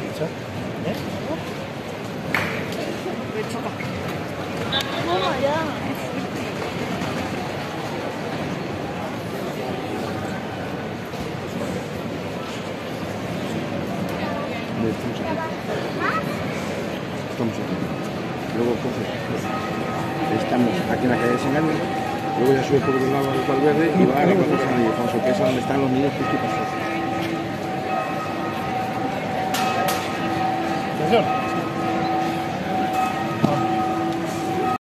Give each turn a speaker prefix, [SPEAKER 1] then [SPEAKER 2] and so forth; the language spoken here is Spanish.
[SPEAKER 1] dicho. ¿Eh?
[SPEAKER 2] Estamos aquí. Luego coges. Estamos aquí en la calle de Desengaño. Luego ya subes por el lado del Valverde y va a la Plaza San Ildefonso, que es donde están los niños justo
[SPEAKER 1] Soon.